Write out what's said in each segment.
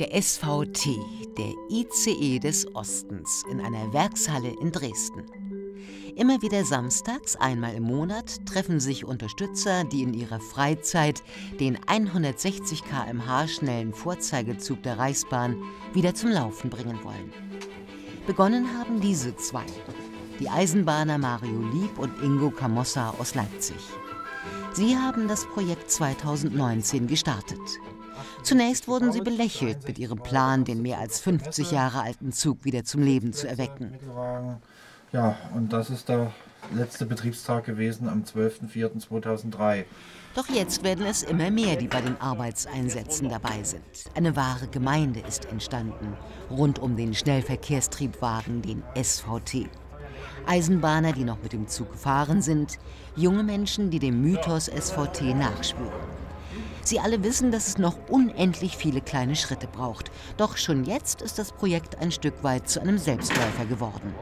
Der SVT, der ICE des Ostens, in einer Werkshalle in Dresden. Immer wieder samstags, einmal im Monat, treffen sich Unterstützer, die in ihrer Freizeit den 160 km/h schnellen Vorzeigezug der Reichsbahn wieder zum Laufen bringen wollen. Begonnen haben diese zwei, die Eisenbahner Mario Lieb und Ingo Camossa aus Leipzig. Sie haben das Projekt 2019 gestartet. Zunächst wurden sie belächelt mit ihrem Plan, den mehr als 50 Jahre alten Zug wieder zum Leben zu erwecken. Ja, und das ist der letzte Betriebstag gewesen am 12.04.2003. Doch jetzt werden es immer mehr, die bei den Arbeitseinsätzen dabei sind. Eine wahre Gemeinde ist entstanden, rund um den Schnellverkehrstriebwagen, den SVT. Eisenbahner, die noch mit dem Zug gefahren sind, junge Menschen, die dem Mythos SVT nachspüren. Sie alle wissen, dass es noch unendlich viele kleine Schritte braucht. Doch schon jetzt ist das Projekt ein Stück weit zu einem Selbstläufer geworden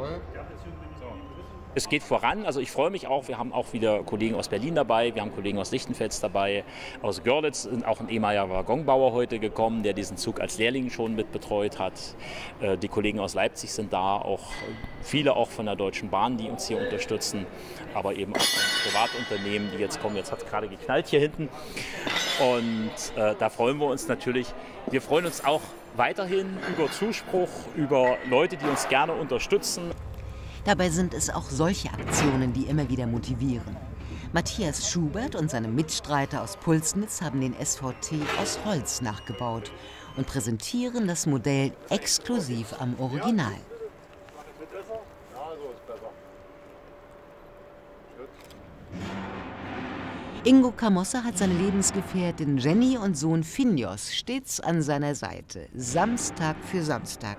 es geht voran. Also ich freue mich auch. Wir haben auch wieder Kollegen aus Berlin dabei, wir haben Kollegen aus Lichtenfels dabei, aus Görlitz sind auch ein ehemaliger Waggonbauer heute gekommen, der diesen Zug als Lehrling schon mit betreut hat. Äh, die Kollegen aus Leipzig sind da, auch viele auch von der Deutschen Bahn, die uns hier unterstützen, aber eben auch Privatunternehmen, die jetzt kommen. Jetzt hat es gerade geknallt hier hinten. Und äh, da freuen wir uns natürlich. Wir freuen uns auch weiterhin über Zuspruch, über Leute, die uns gerne unterstützen. Dabei sind es auch solche Aktionen, die immer wieder motivieren. Matthias Schubert und seine Mitstreiter aus Pulsnitz haben den SVT aus Holz nachgebaut und präsentieren das Modell exklusiv am Original. Ingo Camossa hat seine Lebensgefährtin Jenny und Sohn Finios stets an seiner Seite, Samstag für Samstag.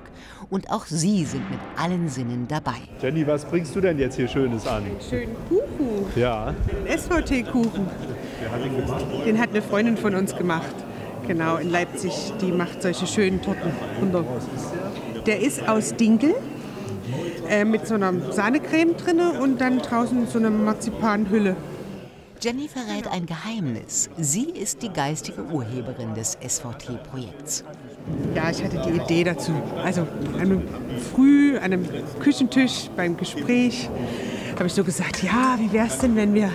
Und auch sie sind mit allen Sinnen dabei. Jenny, was bringst du denn jetzt hier Schönes an? Einen schönen Kuchen. Ja. SVT-Kuchen. Wer hat den gemacht? Den hat eine Freundin von uns gemacht. Genau, in Leipzig. Die macht solche schönen Torten. Der ist aus Dinkel. Äh, mit so einer Sahnecreme drin und dann draußen so einer Marzipanhülle. Jenny verrät ein Geheimnis. Sie ist die geistige Urheberin des SVT-Projekts. Ja, ich hatte die Idee dazu. Also einem früh an einem Küchentisch beim Gespräch habe ich so gesagt, ja, wie wäre es denn, wenn wir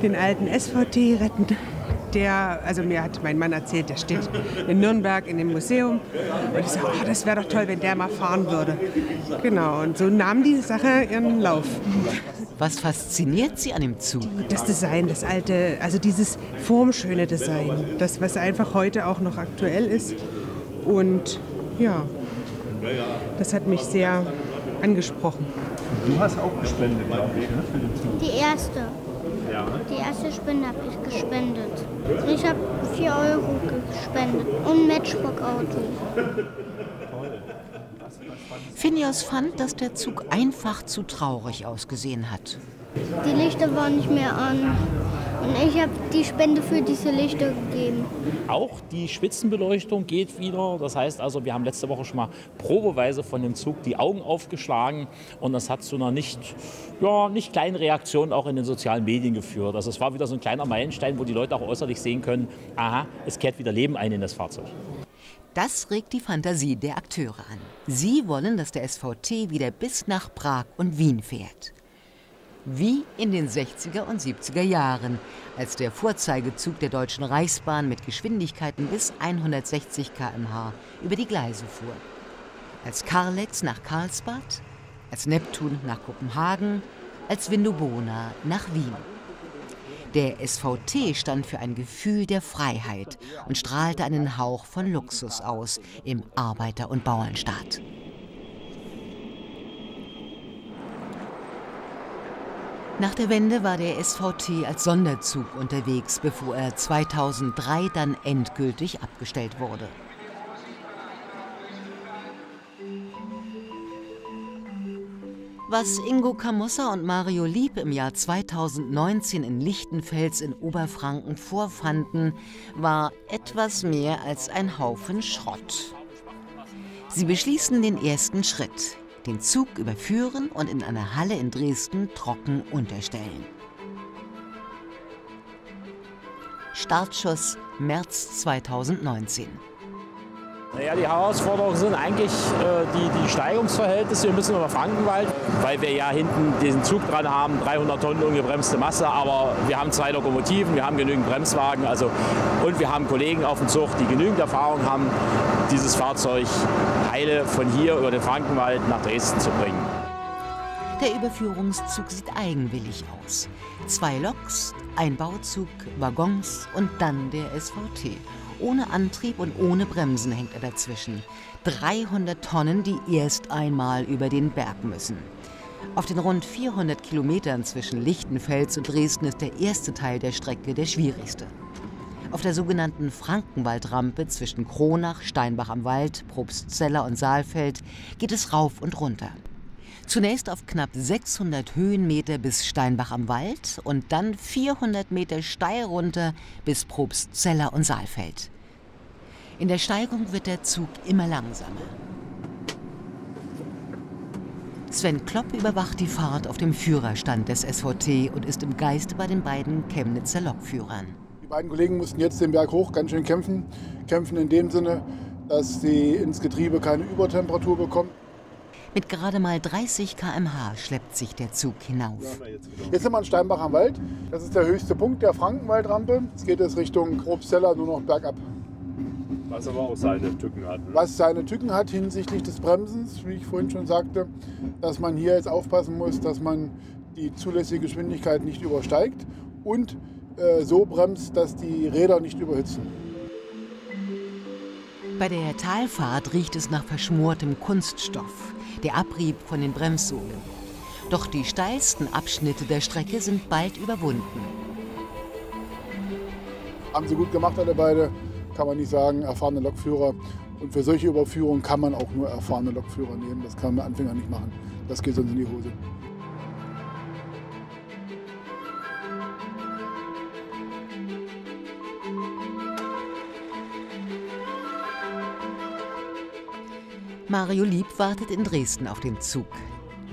den alten SVT retten? der, also mir hat mein Mann erzählt, der steht in Nürnberg in dem Museum. Und ich sage, oh, das wäre doch toll, wenn der mal fahren würde. Genau, und so nahm die Sache ihren Lauf. Was fasziniert Sie an dem Zug? Das Design, das alte, also dieses formschöne Design. Das, was einfach heute auch noch aktuell ist. Und ja, das hat mich sehr angesprochen. Du hast auch gespendet, glaube ich, ne, für den Zug. Die erste. Ja. Die erste Spende habe ich gespendet. Ich habe 4 Euro gespendet und ein Matchbook-Auto. Phineas fand, dass der Zug einfach zu traurig ausgesehen hat. Die Lichter waren nicht mehr an. Und ich habe die Spende für diese Lichter gegeben. Auch die Spitzenbeleuchtung geht wieder. Das heißt also, wir haben letzte Woche schon mal probeweise von dem Zug die Augen aufgeschlagen. Und das hat zu einer nicht, ja, nicht kleinen Reaktion auch in den sozialen Medien geführt. Also es war wieder so ein kleiner Meilenstein, wo die Leute auch äußerlich sehen können, aha, es kehrt wieder Leben ein in das Fahrzeug. Das regt die Fantasie der Akteure an. Sie wollen, dass der SVT wieder bis nach Prag und Wien fährt. Wie in den 60er und 70er Jahren, als der Vorzeigezug der Deutschen Reichsbahn mit Geschwindigkeiten bis 160 km/h über die Gleise fuhr. Als Karlex nach Karlsbad, als Neptun nach Kopenhagen, als Vindobona nach Wien. Der SVT stand für ein Gefühl der Freiheit und strahlte einen Hauch von Luxus aus im Arbeiter- und Bauernstaat. Nach der Wende war der SVT als Sonderzug unterwegs, bevor er 2003 dann endgültig abgestellt wurde. Was Ingo Camossa und Mario Lieb im Jahr 2019 in Lichtenfels in Oberfranken vorfanden, war etwas mehr als ein Haufen Schrott. Sie beschließen den ersten Schritt, den Zug überführen und in einer Halle in Dresden trocken unterstellen. Startschuss März 2019. Naja, die Herausforderungen sind eigentlich äh, die, die Steigungsverhältnisse. Wir müssen über Frankenwald, weil wir ja hinten diesen Zug dran haben, 300 Tonnen ungebremste Masse, aber wir haben zwei Lokomotiven, wir haben genügend Bremswagen also, und wir haben Kollegen auf dem Zug, die genügend Erfahrung haben, dieses Fahrzeug heile von hier über den Frankenwald nach Dresden zu bringen. Der Überführungszug sieht eigenwillig aus. Zwei Loks, ein Bauzug, Waggons und dann der SVT. Ohne Antrieb und ohne Bremsen hängt er dazwischen. 300 Tonnen, die erst einmal über den Berg müssen. Auf den rund 400 Kilometern zwischen Lichtenfels und Dresden ist der erste Teil der Strecke der schwierigste. Auf der sogenannten Frankenwaldrampe zwischen Kronach, Steinbach am Wald, Probstzeller und Saalfeld geht es rauf und runter. Zunächst auf knapp 600 Höhenmeter bis Steinbach am Wald und dann 400 Meter steil runter bis Probstzeller und Saalfeld. In der Steigung wird der Zug immer langsamer. Sven Klopp überwacht die Fahrt auf dem Führerstand des SVT und ist im Geiste bei den beiden Chemnitzer Lokführern. Die beiden Kollegen mussten jetzt den Berg hoch ganz schön kämpfen. Kämpfen in dem Sinne, dass sie ins Getriebe keine Übertemperatur bekommen. Mit gerade mal 30 km/h schleppt sich der Zug hinauf. Jetzt sind wir in Steinbach am Wald. Das ist der höchste Punkt der Frankenwaldrampe. Jetzt geht es Richtung Probstzeller nur noch bergab. Was aber auch seine Tücken hat. Ne? Was seine Tücken hat hinsichtlich des Bremsens, wie ich vorhin schon sagte, dass man hier jetzt aufpassen muss, dass man die zulässige Geschwindigkeit nicht übersteigt und äh, so bremst, dass die Räder nicht überhitzen. Bei der Talfahrt riecht es nach verschmortem Kunststoff, der Abrieb von den Bremssohlen. Doch die steilsten Abschnitte der Strecke sind bald überwunden. Haben sie gut gemacht, alle beide, kann man nicht sagen, erfahrene Lokführer. Und für solche Überführungen kann man auch nur erfahrene Lokführer nehmen. Das kann man Anfänger nicht machen. Das geht sonst in die Hose. Mario Lieb wartet in Dresden auf den Zug.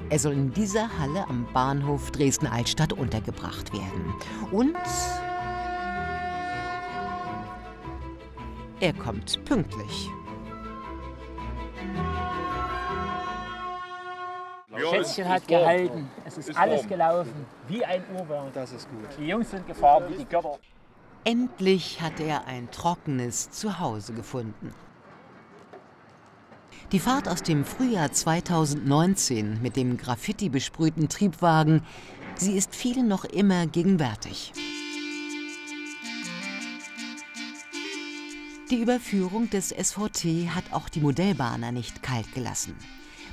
Er soll in dieser Halle am Bahnhof Dresden-Altstadt untergebracht werden. Und er kommt pünktlich. Schätzchen hat gehalten. Es ist alles gelaufen wie ein Uhrwerk. Das ist gut. Die Jungs sind gefahren wie die Götter. Endlich hat er ein trockenes Zuhause gefunden. Die Fahrt aus dem Frühjahr 2019 mit dem Graffiti besprühten Triebwagen, sie ist vielen noch immer gegenwärtig. Die Überführung des SVT hat auch die Modellbahner nicht kalt gelassen.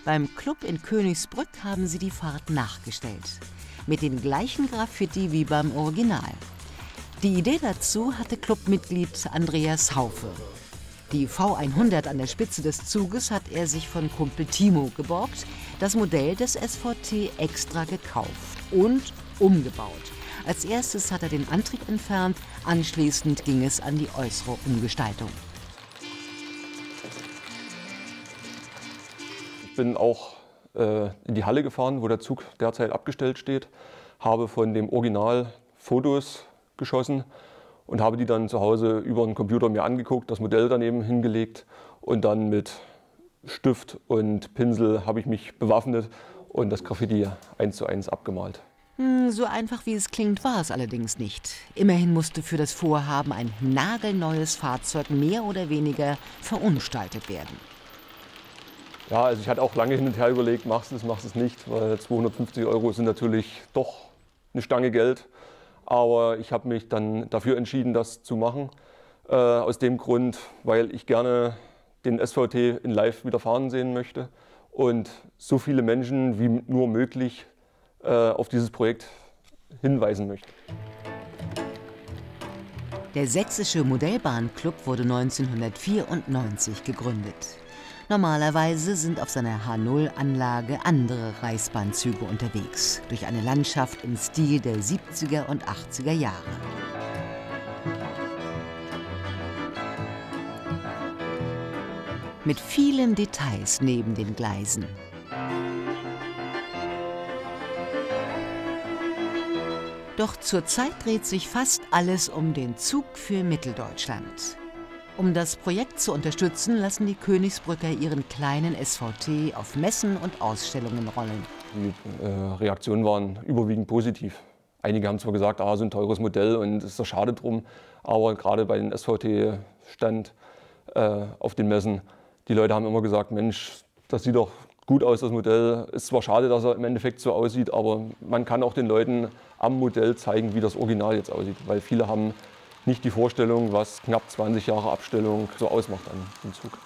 Beim Club in Königsbrück haben sie die Fahrt nachgestellt. Mit dem gleichen Graffiti wie beim Original. Die Idee dazu hatte Clubmitglied Andreas Haufe. Die V100 an der Spitze des Zuges hat er sich von Kumpel Timo geborgt, das Modell des SVT extra gekauft und umgebaut. Als erstes hat er den Antrieb entfernt, anschließend ging es an die äußere Umgestaltung. Ich bin auch äh, in die Halle gefahren, wo der Zug derzeit abgestellt steht, habe von dem Original Fotos geschossen und habe die dann zu Hause über den Computer mir angeguckt, das Modell daneben hingelegt und dann mit Stift und Pinsel habe ich mich bewaffnet und das Graffiti eins zu eins abgemalt. Hm, So einfach wie es klingt, war es allerdings nicht. Immerhin musste für das Vorhaben ein nagelneues Fahrzeug mehr oder weniger verunstaltet werden. Ja, also ich hatte auch lange hin und her überlegt, machst du es, machst du es nicht, weil 250 Euro sind natürlich doch eine Stange Geld. Aber ich habe mich dann dafür entschieden, das zu machen. Äh, aus dem Grund, weil ich gerne den SVT in Live wieder fahren sehen möchte und so viele Menschen wie nur möglich äh, auf dieses Projekt hinweisen möchte. Der Sächsische Modellbahnclub wurde 1994 gegründet. Normalerweise sind auf seiner H0-Anlage andere Reichsbahnzüge unterwegs, durch eine Landschaft im Stil der 70er und 80er Jahre. Mit vielen Details neben den Gleisen. Doch zurzeit dreht sich fast alles um den Zug für Mitteldeutschland. Um das Projekt zu unterstützen, lassen die Königsbrücker ihren kleinen SVT auf Messen und Ausstellungen rollen. Die äh, Reaktionen waren überwiegend positiv. Einige haben zwar gesagt, ah, so ein teures Modell und es ist doch schade drum, aber gerade bei den SVT-Stand äh, auf den Messen, die Leute haben immer gesagt, Mensch, das sieht doch gut aus, das Modell. Ist zwar schade, dass er im Endeffekt so aussieht, aber man kann auch den Leuten am Modell zeigen, wie das Original jetzt aussieht, weil viele haben nicht die Vorstellung, was knapp 20 Jahre Abstellung so ausmacht an dem Zug.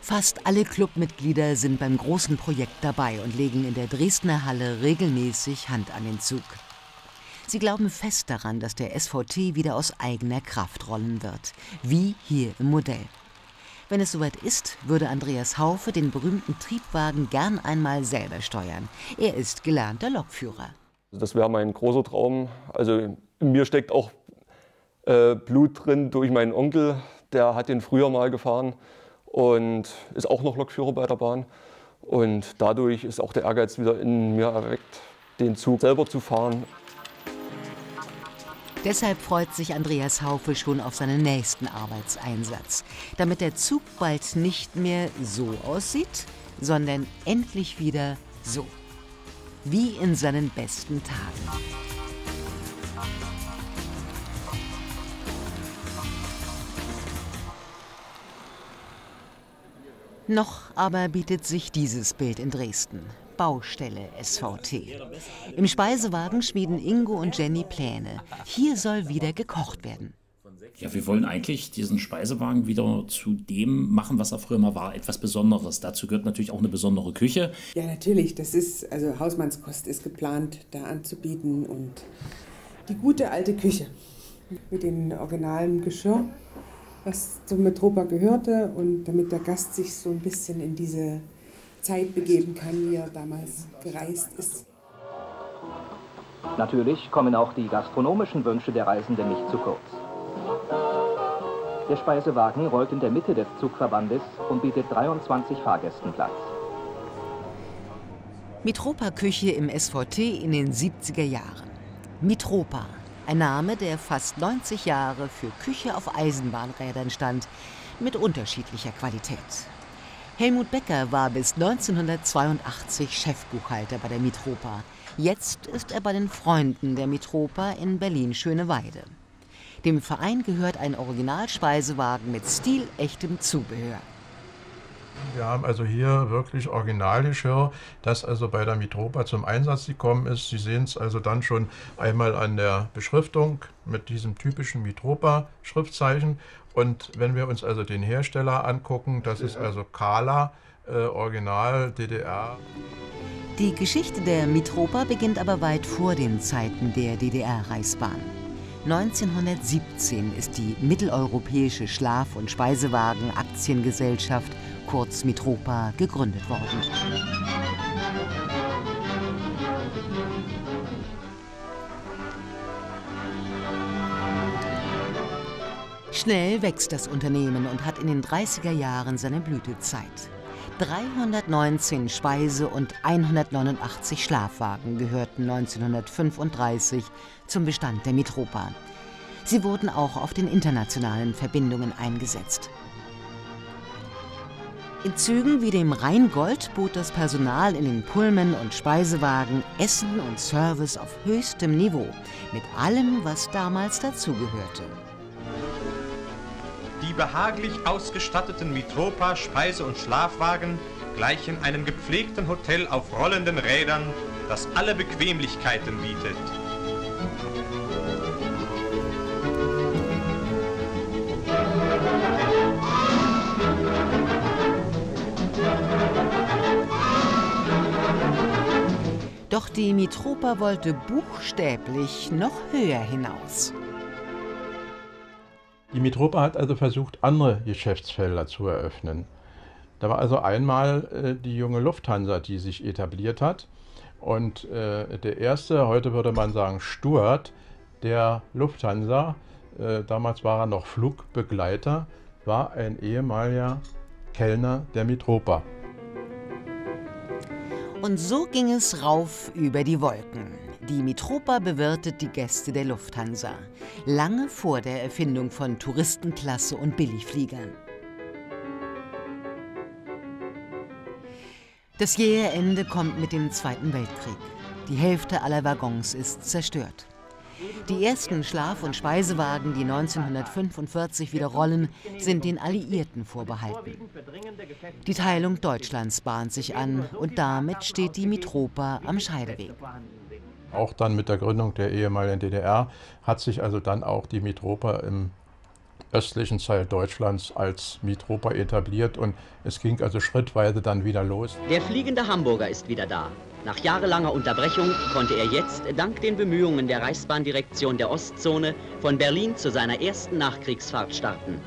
Fast alle Clubmitglieder sind beim großen Projekt dabei und legen in der Dresdner Halle regelmäßig Hand an den Zug. Sie glauben fest daran, dass der SVT wieder aus eigener Kraft rollen wird, wie hier im Modell. Wenn es soweit ist, würde Andreas Haufe den berühmten Triebwagen gern einmal selber steuern. Er ist gelernter Lokführer. Das wäre mein großer Traum. Also in mir steckt auch äh, Blut drin durch meinen Onkel. Der hat den früher mal gefahren und ist auch noch Lokführer bei der Bahn. Und dadurch ist auch der Ehrgeiz wieder in mir erweckt, den Zug selber zu fahren. Deshalb freut sich Andreas Haufe schon auf seinen nächsten Arbeitseinsatz, damit der Zug bald nicht mehr so aussieht, sondern endlich wieder so wie in seinen besten Tagen. Noch aber bietet sich dieses Bild in Dresden. Baustelle SVT. Im Speisewagen schmieden Ingo und Jenny Pläne. Hier soll wieder gekocht werden. Ja, wir wollen eigentlich diesen Speisewagen wieder zu dem machen, was er früher mal war, etwas Besonderes. Dazu gehört natürlich auch eine besondere Küche. Ja, natürlich. Das ist, also Hausmannskost ist geplant, da anzubieten und die gute alte Küche mit dem originalen Geschirr, was zum Metropa gehörte und damit der Gast sich so ein bisschen in diese Zeit begeben kann, wie er damals gereist ist. Natürlich kommen auch die gastronomischen Wünsche der Reisenden nicht zu kurz. Der Speisewagen rollt in der Mitte des Zugverbandes und bietet 23 Fahrgästen Platz. Mitropa-Küche im SVT in den 70er Jahren. Mitropa, ein Name, der fast 90 Jahre für Küche auf Eisenbahnrädern stand, mit unterschiedlicher Qualität. Helmut Becker war bis 1982 Chefbuchhalter bei der Mitropa. Jetzt ist er bei den Freunden der Mitropa in Berlin-Schöneweide. Dem Verein gehört ein Originalspeisewagen mit stilechtem Zubehör. Wir haben also hier wirklich Originalgeschirr, das also bei der Mitropa zum Einsatz gekommen ist. Sie sehen es also dann schon einmal an der Beschriftung mit diesem typischen Mitropa-Schriftzeichen. Und wenn wir uns also den Hersteller angucken, das ist also Kala, äh, Original DDR. Die Geschichte der Mitropa beginnt aber weit vor den Zeiten der DDR-Reichsbahn. 1917 ist die Mitteleuropäische Schlaf- und Speisewagen-Aktiengesellschaft, kurz Mitropa, gegründet worden. Schnell wächst das Unternehmen und hat in den 30er Jahren seine Blütezeit. 319 Speise- und 189 Schlafwagen gehörten 1935 zum Bestand der Mitropa. Sie wurden auch auf den internationalen Verbindungen eingesetzt. In Zügen wie dem Rheingold bot das Personal in den Pullman und Speisewagen Essen und Service auf höchstem Niveau, mit allem, was damals dazugehörte. Die behaglich ausgestatteten Mitropa Speise- und Schlafwagen gleichen einem gepflegten Hotel auf rollenden Rädern, das alle Bequemlichkeiten bietet. Doch die Mitropa wollte buchstäblich noch höher hinaus. Die Mitropa hat also versucht, andere Geschäftsfelder zu eröffnen. Da war also einmal äh, die junge Lufthansa, die sich etabliert hat. Und äh, der erste, heute würde man sagen Stuart, der Lufthansa, äh, damals war er noch Flugbegleiter, war ein ehemaliger Kellner der Mitropa. Und so ging es rauf über die Wolken. Die Mitropa bewirtet die Gäste der Lufthansa. Lange vor der Erfindung von Touristenklasse und Billigfliegern. Das jähe Ende kommt mit dem Zweiten Weltkrieg. Die Hälfte aller Waggons ist zerstört. Die ersten Schlaf- und Speisewagen, die 1945 wieder rollen, sind den Alliierten vorbehalten. Die Teilung Deutschlands bahnt sich an und damit steht die Mitropa am Scheideweg. Auch dann mit der Gründung der ehemaligen DDR hat sich also dann auch die Mitropa im östlichen Teil Deutschlands als Mitropa etabliert und es ging also schrittweise dann wieder los. Der fliegende Hamburger ist wieder da. Nach jahrelanger Unterbrechung konnte er jetzt dank den Bemühungen der Reichsbahndirektion der Ostzone von Berlin zu seiner ersten Nachkriegsfahrt starten.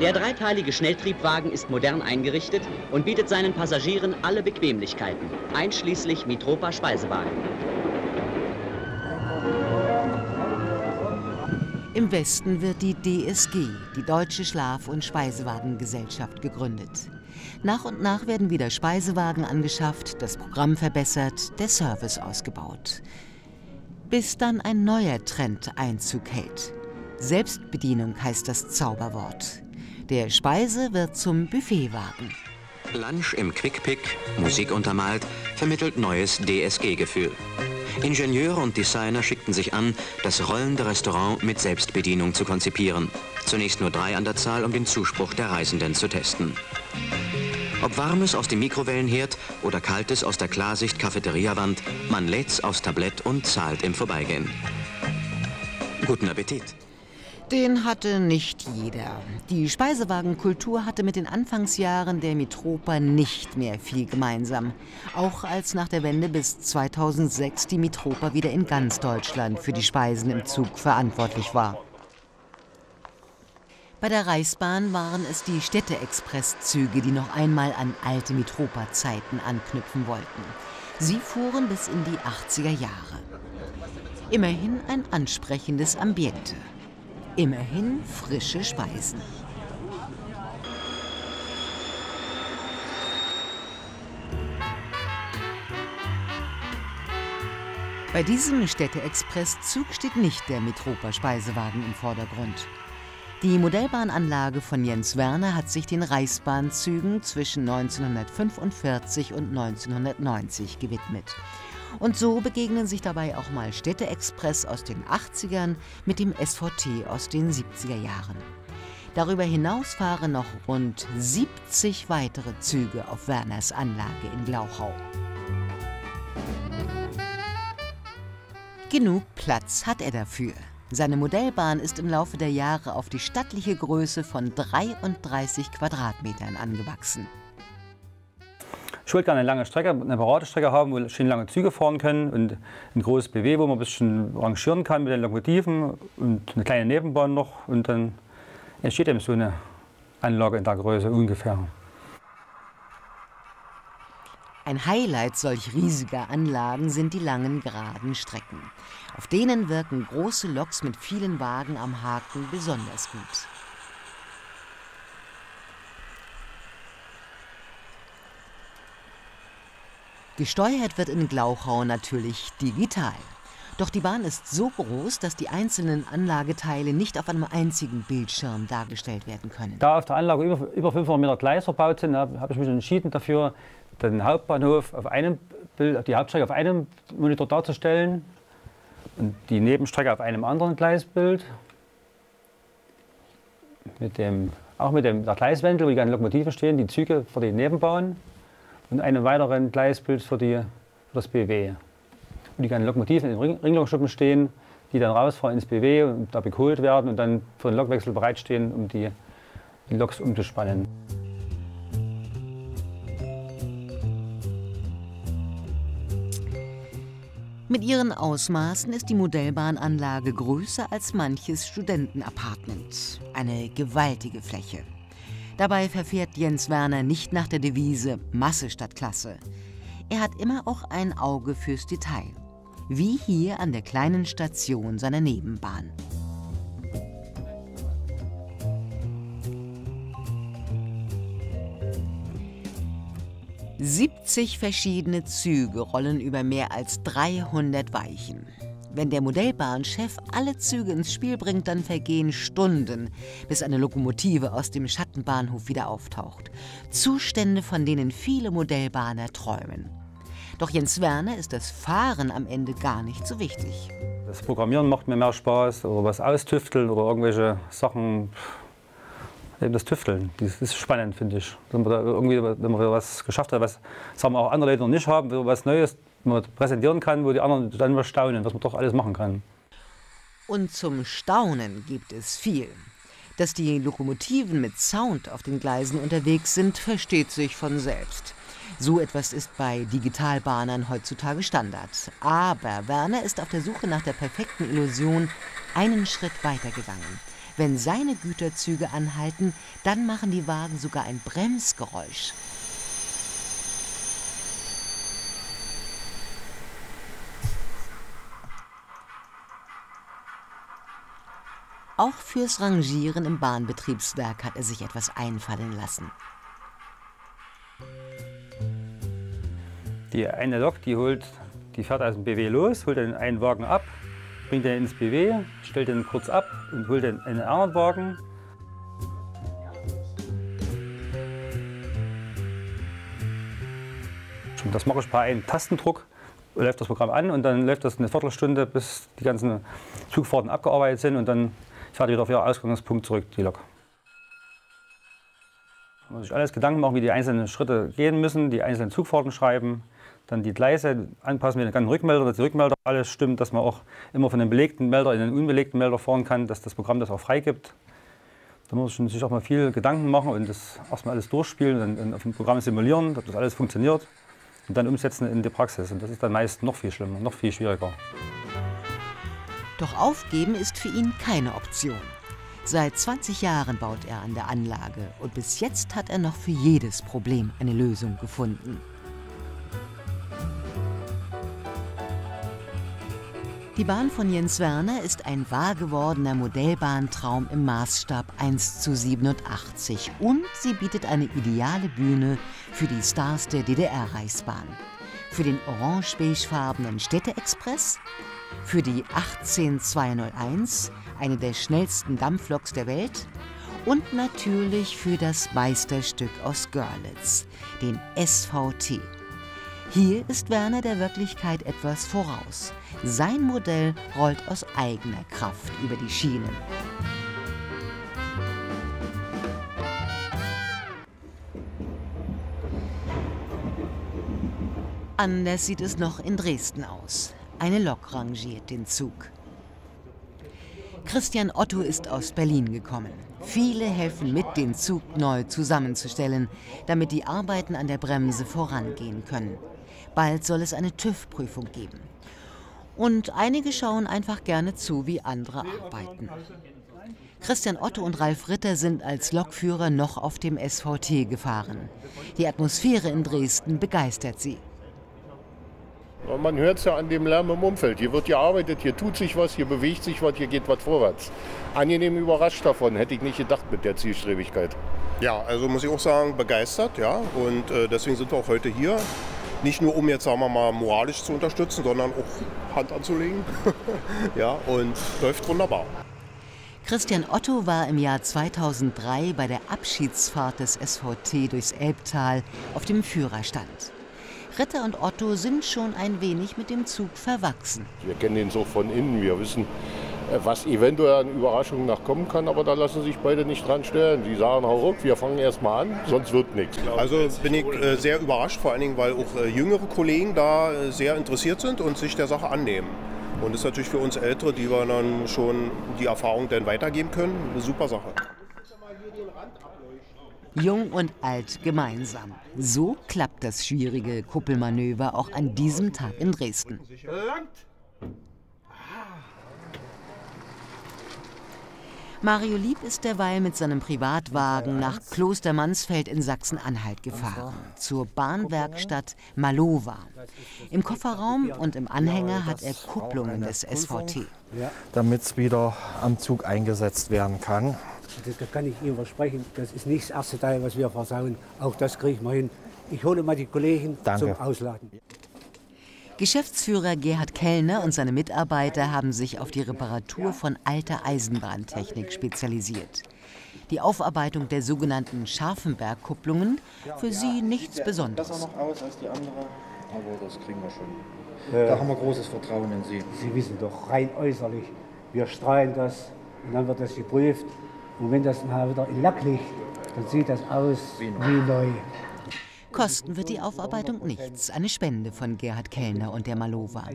Der dreiteilige Schnelltriebwagen ist modern eingerichtet und bietet seinen Passagieren alle Bequemlichkeiten, einschließlich Mitropa Speisewagen. Im Westen wird die DSG, die Deutsche Schlaf- und Speisewagengesellschaft, gegründet. Nach und nach werden wieder Speisewagen angeschafft, das Programm verbessert, der Service ausgebaut. Bis dann ein neuer Trend Einzug hält. Selbstbedienung heißt das Zauberwort. Der Speise wird zum Buffetwagen. Lunch im Quickpick, Musik untermalt, vermittelt neues DSG-Gefühl. Ingenieure und Designer schickten sich an, das rollende Restaurant mit Selbstbedienung zu konzipieren. Zunächst nur drei an der Zahl, um den Zuspruch der Reisenden zu testen. Ob warmes aus dem Mikrowellenherd oder kaltes aus der Klarsicht Cafeteriawand, man lädt's aufs Tablett und zahlt im Vorbeigehen. Guten Appetit! Den hatte nicht jeder. Die Speisewagenkultur hatte mit den Anfangsjahren der Mitropa nicht mehr viel gemeinsam. Auch als nach der Wende bis 2006 die Mitropa wieder in ganz Deutschland für die Speisen im Zug verantwortlich war. Bei der Reichsbahn waren es die Städte-Express-Züge, die noch einmal an alte Mitropa-Zeiten anknüpfen wollten. Sie fuhren bis in die 80er Jahre. Immerhin ein ansprechendes Ambiente. Immerhin frische Speisen. Bei diesem Städte-Express-Zug steht nicht der Mitropa-Speisewagen im Vordergrund. Die Modellbahnanlage von Jens Werner hat sich den Reichsbahnzügen zwischen 1945 und 1990 gewidmet. Und so begegnen sich dabei auch mal Städte-Express aus den 80ern mit dem SVT aus den 70er Jahren. Darüber hinaus fahren noch rund 70 weitere Züge auf Werners Anlage in Glauchau. Genug Platz hat er dafür. Seine Modellbahn ist im Laufe der Jahre auf die stattliche Größe von 33 Quadratmetern angewachsen. Ich wollte gerne eine lange Strecke, eine Paradestrecke haben, wo schön lange Züge fahren können und ein großes BW, wo man ein bisschen rangieren kann mit den Lokomotiven und eine kleine Nebenbahn noch. Und dann entsteht eben so eine Anlage in der Größe ungefähr. Ein Highlight solch riesiger Anlagen sind die langen geraden Strecken. Auf denen wirken große Loks mit vielen Wagen am Haken besonders gut. Gesteuert wird in Glauchau natürlich digital. Doch die Bahn ist so groß, dass die einzelnen Anlageteile nicht auf einem einzigen Bildschirm dargestellt werden können. Da auf der Anlage über, über 500 Meter Gleis verbaut sind, habe hab ich mich entschieden dafür, den Hauptbahnhof auf einem Bild, die Hauptstrecke auf einem Monitor darzustellen und die Nebenstrecke auf einem anderen Gleisbild. Mit dem, auch mit dem der Gleiswendel, wo die ganzen Lokomotiven stehen, die Züge für die Nebenbahn und einem weiteren Gleisbild für, die, für das BW. Und die ganzen Lokomotiven in Ring Ringlokschuppen stehen, die dann rausfahren ins BW und da geholt werden und dann für den Lokwechsel bereitstehen, um die, die Loks umzuspannen. Mit ihren Ausmaßen ist die Modellbahnanlage größer als manches Studentenapartment. Eine gewaltige Fläche. Dabei verfährt Jens Werner nicht nach der Devise Masse statt Klasse. Er hat immer auch ein Auge fürs Detail. Wie hier an der kleinen Station seiner Nebenbahn. 70 verschiedene Züge rollen über mehr als 300 Weichen. Wenn der Modellbahnchef alle Züge ins Spiel bringt, dann vergehen Stunden, bis eine Lokomotive aus dem Schattenbahnhof wieder auftaucht. Zustände, von denen viele Modellbahner träumen. Doch Jens Werner ist das Fahren am Ende gar nicht so wichtig. Das Programmieren macht mir mehr Spaß oder was austüfteln oder irgendwelche Sachen. Eben das Tüfteln, das ist spannend, finde ich. Wenn man da irgendwie wenn man was geschafft hat, was sagen wir, auch andere Leute noch nicht haben, was Neues man präsentieren kann, wo die anderen dann was staunen, was man doch alles machen kann. Und zum Staunen gibt es viel. Dass die Lokomotiven mit Sound auf den Gleisen unterwegs sind, versteht sich von selbst. So etwas ist bei Digitalbahnern heutzutage Standard. Aber Werner ist auf der Suche nach der perfekten Illusion einen Schritt weitergegangen. Wenn seine Güterzüge anhalten, dann machen die Wagen sogar ein Bremsgeräusch. Auch fürs Rangieren im Bahnbetriebswerk hat er sich etwas einfallen lassen. Die eine Lok, die holt, die fährt aus dem BW los, holt den einen Wagen ab, bringt den ins BW, stellt den kurz ab und holt den einen anderen Wagen. Das mache ich bei einem Tastendruck, läuft das Programm an und dann läuft das eine Viertelstunde, bis die ganzen Zugfahrten abgearbeitet sind und dann fährt wieder auf ihren Ausgangspunkt zurück, die Lok. Man muss sich alles Gedanken machen, wie die einzelnen Schritte gehen müssen, die einzelnen Zugfahrten schreiben, dann die Gleise anpassen mit den ganzen Rückmelder, dass die Rückmelder alles stimmt, dass man auch immer von einem belegten Melder in einen unbelegten Melder fahren kann, dass das Programm das auch freigibt. Da muss man sich auch mal viel Gedanken machen und das erstmal alles durchspielen und, und auf dem Programm simulieren, dass das alles funktioniert und dann umsetzen in die Praxis. Und das ist dann meist noch viel schlimmer, noch viel schwieriger. Doch aufgeben ist für ihn keine Option. Seit 20 Jahren baut er an der Anlage und bis jetzt hat er noch für jedes Problem eine Lösung gefunden. Die Bahn von Jens Werner ist ein wahr gewordener Modellbahntraum im Maßstab 1 zu 87 und sie bietet eine ideale Bühne für die Stars der DDR-Reichsbahn. Für den orange-beigefarbenen Städteexpress, für die 18201, eine der schnellsten Dampfloks der Welt, und natürlich für das Meisterstück aus Görlitz, den SVT. Hier ist Werner der Wirklichkeit etwas voraus. Sein Modell rollt aus eigener Kraft über die Schienen. Anders sieht es noch in Dresden aus. Eine Lok rangiert den Zug. Christian Otto ist aus Berlin gekommen. Viele helfen mit, den Zug neu zusammenzustellen, damit die Arbeiten an der Bremse vorangehen können. Bald soll es eine TÜV-Prüfung geben. Und einige schauen einfach gerne zu, wie andere arbeiten. Christian Otto und Ralf Ritter sind als Lokführer noch auf dem SVT gefahren. Die Atmosphäre in Dresden begeistert sie. Man hört es ja an dem Lärm im Umfeld. Hier wird gearbeitet, hier tut sich was, hier bewegt sich was, hier geht was vorwärts. Angenehm überrascht davon, hätte ich nicht gedacht mit der Zielstrebigkeit. Ja, also muss ich auch sagen, begeistert, ja. Und äh, deswegen sind wir auch heute hier. Nicht nur, um jetzt, sagen wir mal, moralisch zu unterstützen, sondern auch Hand anzulegen. ja, und läuft wunderbar. Christian Otto war im Jahr 2003 bei der Abschiedsfahrt des SVT durchs Elbtal auf dem Führerstand. Ritter und Otto sind schon ein wenig mit dem Zug verwachsen. Wir kennen ihn so von innen, wir wissen, äh, was eventuell an Überraschungen nachkommen kann, aber da lassen sich beide nicht dran stören. Die sagen, hau ruck, wir fangen erst mal an, sonst wird nichts. Also bin ich äh, sehr überrascht, vor allen Dingen, weil auch äh, jüngere Kollegen da äh, sehr interessiert sind und sich der Sache annehmen. Und das ist natürlich für uns Ältere, die wir dann schon die Erfahrung dann weitergeben können, eine super Sache. Jung und alt gemeinsam. So klappt das schwierige Kuppelmanöver auch an diesem Tag in Dresden. Mario Lieb ist derweil mit seinem Privatwagen nach Klostermansfeld in Sachsen-Anhalt gefahren, zur Bahnwerkstatt Malova. Im Kofferraum und im Anhänger hat er Kupplungen des SVT. Damit es wieder am Zug eingesetzt werden kann. Das kann ich Ihnen versprechen, das ist nicht das erste Teil, was wir versauen. Auch das kriege ich mal hin. Ich hole mal die Kollegen Danke. zum Ausladen. Geschäftsführer Gerhard Kellner und seine Mitarbeiter haben sich auf die Reparatur von alter Eisenbahntechnik spezialisiert. Die Aufarbeitung der sogenannten Scharfenbergkupplungen für sie nichts Besonderes. Besser noch aus als die andere, aber das kriegen wir schon. Äh, da haben wir großes Vertrauen in Sie. Sie wissen doch, rein äußerlich, wir strahlen das und dann wird das geprüft. Und wenn das mal wieder in Lack liegt, dann sieht das aus wie neu. Kosten wird die Aufarbeitung nichts, eine Spende von Gerhard Kellner und der Malova.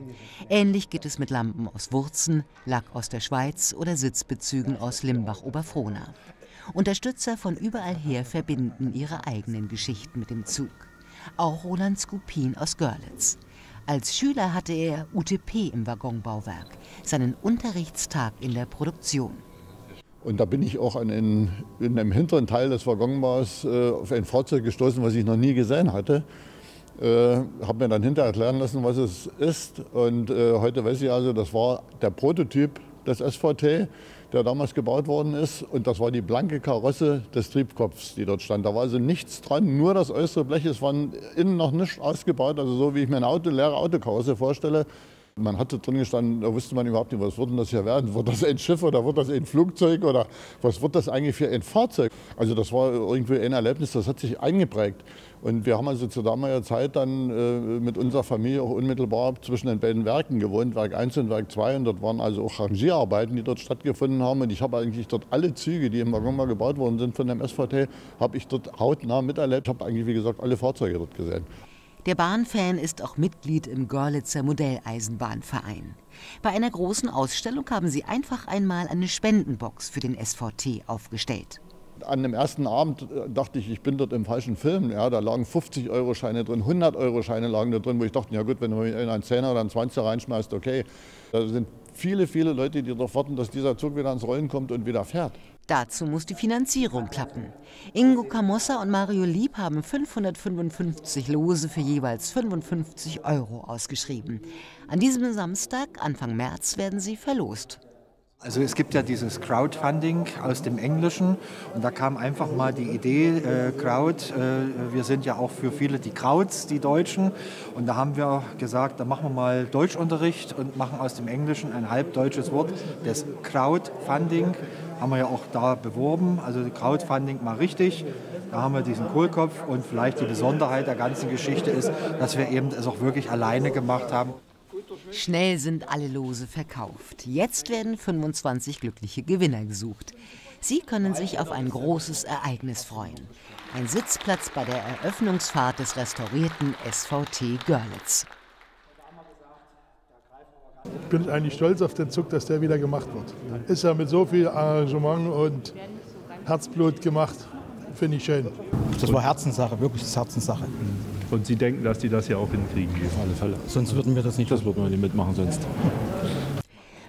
Ähnlich geht es mit Lampen aus Wurzen, Lack aus der Schweiz oder Sitzbezügen aus Limbach-Oberfrohna. Unterstützer von überall her verbinden ihre eigenen Geschichten mit dem Zug. Auch Roland Skupin aus Görlitz. Als Schüler hatte er UTP im Waggonbauwerk, seinen Unterrichtstag in der Produktion. Und da bin ich auch an in, in einem hinteren Teil des Waggonbaus äh, auf ein Fahrzeug gestoßen, was ich noch nie gesehen hatte. Äh, habe mir dann hinterher erklären lassen, was es ist. Und äh, heute weiß ich also, das war der Prototyp des SVT, der damals gebaut worden ist. Und das war die blanke Karosse des Triebkopfs, die dort stand. Da war also nichts dran, nur das äußere Blech. Es war innen noch nicht ausgebaut, also so wie ich mir eine Auto, leere Autokarosse vorstelle. Man hatte drin gestanden, da wusste man überhaupt nicht, was wird denn das hier werden? Wird das ein Schiff oder wird das ein Flugzeug oder was wird das eigentlich für ein Fahrzeug? Also das war irgendwie ein Erlebnis, das hat sich eingeprägt. Und wir haben also zu damaliger Zeit dann äh, mit unserer Familie auch unmittelbar zwischen den beiden Werken gewohnt, Werk 1 und Werk 2. Und dort waren also auch Rangierarbeiten, die dort stattgefunden haben. Und ich habe eigentlich dort alle Züge, die im Waggon mal gebaut worden sind von dem SVT, habe ich dort hautnah miterlebt. Ich habe eigentlich, wie gesagt, alle Fahrzeuge dort gesehen. Der Bahnfan ist auch Mitglied im Görlitzer Modelleisenbahnverein. Bei einer großen Ausstellung haben sie einfach einmal eine Spendenbox für den SVT aufgestellt. An dem ersten Abend äh, dachte ich, ich bin dort im falschen Film. Ja, da lagen 50-Euro-Scheine drin, 100-Euro-Scheine lagen da drin, wo ich dachte, ja gut, wenn du mir einen 10er oder einen 20er reinschmeißt, okay. Da sind viele, viele Leute, die darauf warten, dass dieser Zug wieder ans Rollen kommt und wieder fährt. Dazu muss die Finanzierung klappen. Ingo Camossa und Mario Lieb haben 555 Lose für jeweils 55 Euro ausgeschrieben. An diesem Samstag, Anfang März, werden sie verlost. Also es gibt ja dieses Crowdfunding aus dem Englischen und da kam einfach mal die Idee, äh, Crowd, äh, wir sind ja auch für viele die Krauts, die Deutschen. Und da haben wir gesagt, da machen wir mal Deutschunterricht und machen aus dem Englischen ein halbdeutsches Wort, das Crowdfunding, haben wir ja auch da beworben, also Crowdfunding mal richtig, da haben wir diesen Kohlkopf und vielleicht die Besonderheit der ganzen Geschichte ist, dass wir eben es auch wirklich alleine gemacht haben. Schnell sind alle Lose verkauft. Jetzt werden 25 glückliche Gewinner gesucht. Sie können sich auf ein großes Ereignis freuen. Ein Sitzplatz bei der Eröffnungsfahrt des restaurierten SVT Görlitz. Ich bin eigentlich stolz auf den Zug, dass der wieder gemacht wird. Ist ja mit so viel Engagement und Herzblut gemacht. Finde ich schön. Das war Herzenssache, wirklich das Herzenssache. Und Sie denken, dass die das ja auch hinkriegen? Auf alle Fälle. Sonst würden wir das nicht. Das würden wir nicht mitmachen sonst.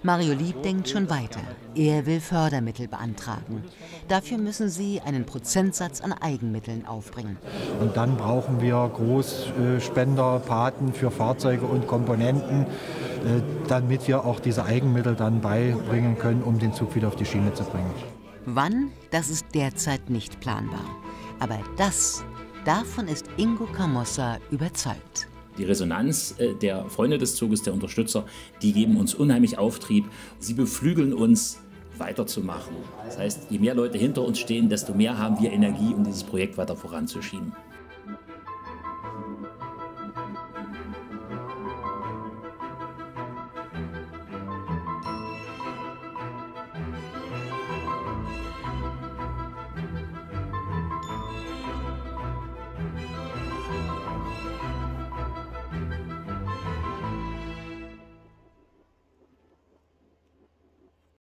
Mario Lieb denkt schon weiter. Er will Fördermittel beantragen. Dafür müssen sie einen Prozentsatz an Eigenmitteln aufbringen. Und dann brauchen wir Großspender, Paten für Fahrzeuge und Komponenten, äh, damit wir auch diese Eigenmittel dann beibringen können, um den Zug wieder auf die Schiene zu bringen. Wann, das ist derzeit nicht planbar. Aber das, davon ist Ingo Camossa überzeugt. Die Resonanz äh, der Freunde des Zuges, der Unterstützer, die geben uns unheimlich Auftrieb. Sie beflügeln uns, weiterzumachen. Das heißt, je mehr Leute hinter uns stehen, desto mehr haben wir Energie, um dieses Projekt weiter voranzuschieben.